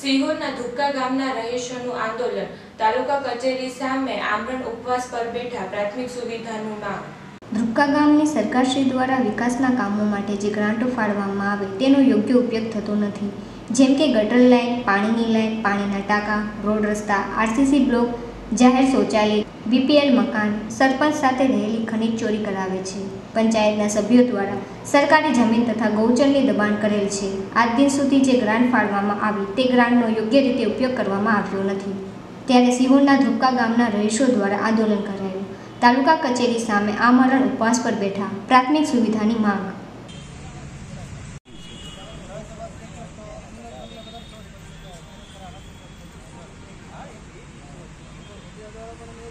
સિહોરના ધુક્કા ગામના રહીશોનું આંદોલન. તાલુકા કચેરી સામે આમરણ ઉપવાસ પર બેઠા પ્રાથમિક સુવિધાનું માંગ. ધ્રુક્કા ગામની સરકારશ્રી દ્વારા વિકાસના કામો માટે જે ગ્રાન્ટો ફાળવવામાં આવે તેનો યોગ્ય ઉપયોગ થતો નથી. જેમ કે ગટર લાઇન પાણીની લાઇન પાણીના ટાંકા, રોડ રસ્તા, આરસીસી બ્લોક, જાહેર શૌચાલય બીપીએલ મકાન સરપંચ સાથે રહેલી ખનીજ ચોરી કરાવે છે. પંચાયતના સભ્યો દ્વારા સરકારી જમીન તથા ગૌચરની દબાણ કરેલ છે. આજ દિન સુધી જે ગ્રાન્ટ ફાળવામાં આવી તે ગ્રાન્ટનો યોગ્ય રીતે ઉપયોગ કરવામાં આવ્યો નથી. ત્યારે સિહોરના ધ્રુક્કા ગામના રહીશો દ્વારા આંદોલન કરાયું. તાલુકા કચેરી સામે આમરણ ઉપવાસ પર બેઠા પ્રાથમિક સુવિધાની માંગ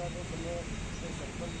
સરપંચ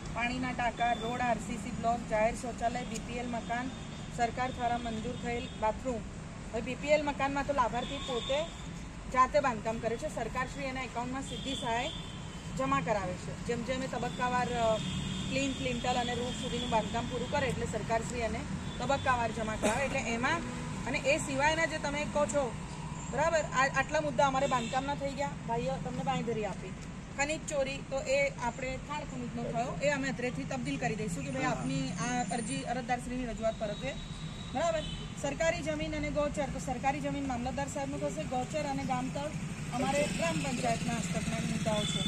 પાણીના ટાંકા, રોડ, આરસીસી બ્લોક, જાહેર શૌચાલય બીપીએલ મકાન, સરકાર દ્વારા મંજૂર થયેલ બાથરૂમ. હવે બીપીએલ મકાનમાં તો લાભાર્થી પોતે જાતે બાંધકામ કરે છે. સરકારશ્રી એના એકાઉન્ટમાં સીધી સહાય જમા કરાવે છે. જેમ જેમ એ તબક્કાવાર ક્લીન ક્લિન્ટલ અને રૂફ સુધીનું બાંધકામ પૂરું કરે એટલે સરકારશ્રી એને તબક્કાવાર જમા કરાવે. એટલે એમાં અને એ સિવાયના જે તમે કહો છો, બરાબર? આટલા મુદ્દા અમારે બાંધકામના થઈ ગયા. ભાઈઓ, તમને બાંધરી આપી. ખનીજ ચોરી તો એ આપણે ખાણ ખનીજનો થયો એ અમે અત્રેથી તબદીલ કરી દઈશું કે ભાઈ આપની આ અરજી અરજદારશ્રીની રજૂઆત પરત્વે બરાબર? સરકારી જમીન અને ગૌચર તો સરકારી જમીન મામલતદાર સાહેબનું થશે ગૌચર અને ગામતળ અમારે ગ્રામ પંચાયતના હસ્તકના મુદ્દાઓ છે.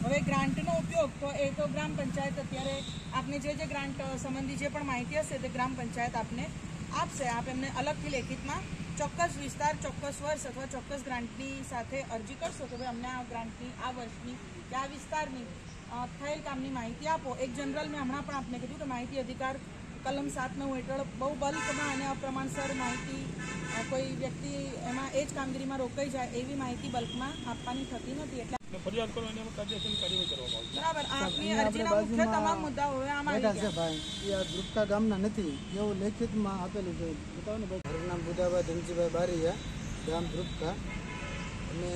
હવે ગ્રાન્ટનો ઉપયોગ તો એ તો ગ્રામ પંચાયત અત્યારે આપને જે જે ગ્રાન્ટ સંબંધી જે પણ માહિતી હશે તે ગ્રામ પંચાયત આપને આપશે. આપ એમને અલગથી લેખિતમાં ચોક્કસ વિસ્તાર, ચોક્કસ વર્ષ અથવા ચોક્કસ ગ્રાન્ટની સાથે અરજી કરશો કે ભાઈ અમને આ ગ્રાન્ટની આ વર્ષની કે આ વિસ્તારની થયેલ કામની માહિતી આપો. એક જનરલ મેં હમણાં પણ આપને કીધું કે માહિતી અધિકાર કલમ સાત નવ હેઠળ બહુ બલ્કમાં અને અપ્રમાણસર માહિતી કોઈ વ્યક્તિ એમાં એ જ કામગીરીમાં રોકાઈ જાય એવી માહિતી બલ્કમાં આપવાની થતી નથી. એટલે ફરિયાદ કરો અને કાયદેસરની કાર્યવાહી કરવામાં આવશે. બરાબર આપની અરજીના મુખ્ય તમામ મુદ્દાઓ હવે આમાં આવી ગયા. ભાઈ. એ આ દ્રુપકા ગામના નથી એવું લેખિતમાં આપેલું છે. બતાવો ને ભાઈ. મારું નામ બુધાભાઈ ધનજીભાઈ બારીયા ગામ ધ્રુપકા. અને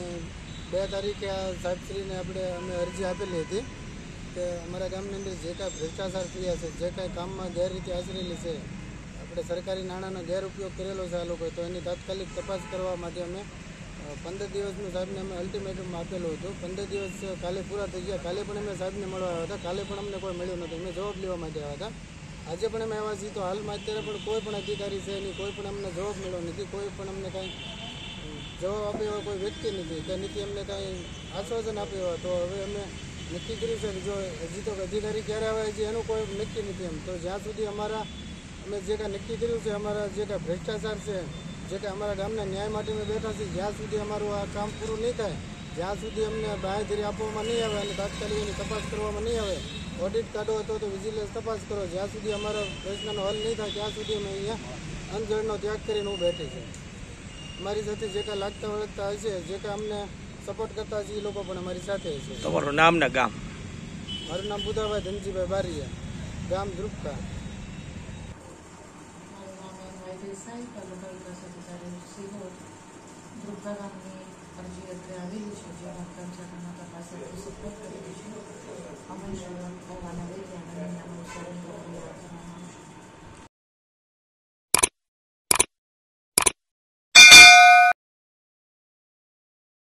બે તારીખે આ સાહેબશ્રીને આપણે અમે અરજી આપેલી હતી કે અમારા ગામની અંદર જે કાંઈ ભ્રષ્ટાચાર થયા છે જે કાંઈ કામમાં ગેરરીતિ આચરેલી છે આપણે સરકારી નાણાંનો ગેરઉપયોગ કરેલો છે આ લોકોએ તો એની તાત્કાલિક તપાસ કરવા માટે અમે પંદર દિવસનું સાહેબને અમે અલ્ટિમેટમ આપેલું હતું. પંદર દિવસ કાલે પૂરા થઈ ગયા. કાલે પણ અમે સાહેબને મળવા આવ્યા હતા. કાલે પણ અમને કોઈ મળ્યું નથી અમે જવાબ લેવા માટે આવ્યા હતા. આજે પણ અમે આવ્યા છીએ. તો હાલમાં અત્યારે પણ કોઈ પણ અધિકારી છે નહીં. કોઈ પણ અમને જવાબ મળ્યો નથી. કોઈ પણ અમને કાંઈ જવાબ આપ્યો કોઈ વ્યક્તિ નથી. કે નથી અમને કાંઈ આશ્વાસન આપ્યું હોય તો હવે અમે નક્કી કર્યું છે જો હજી તો અધિકારી ક્યારે આવે છે એનું કોઈ નક્કી નથી એમ. તો જ્યાં સુધી અમારા, અમે જે કાંઈ નક્કી કર્યું છે, અમારા જે કાંઈ ભ્રષ્ટાચાર છે જે કે અમારા ગામના ન્યાય માટે અમે બેઠા છીએ જ્યાં સુધી અમારું આ કામ પૂરું નહીં થાય જ્યાં સુધી અમને બાંયધરી આપવામાં નહીં આવે અને તાત્કાલિક એની તપાસ કરવામાં નહીં આવે ઓડિટ કાઢો હતો તો વિજિલન્સ તપાસ કરો જ્યાં સુધી અમારા પ્રશ્નનો હલ નહીં થાય ત્યાં સુધી અમે અહીંયા અંજળનો ત્યાગ કરીને હું બેઠી છું. અમારી સાથે જે કાંઈ લાગતા વળગતા હશે જે કાંઈ અમને સપોર્ટ કરતા હશે એ લોકો પણ અમારી સાથે હશે તમારું નામ ને ગામ? મારું નામ બુધાભાઈ ધનજીભાઈ બારીયા ગામ ધ્રુપકા. મારું દેસાઈ તાલુકા વિકાસ અધિકારી સિહોર ધ્રુપદા ગામની અરજી અત્રે આવેલી છે જે કર્મચારીના તપાસથી સુપ્રત કરેલી છે અમલ શ્રીમંત હોવાના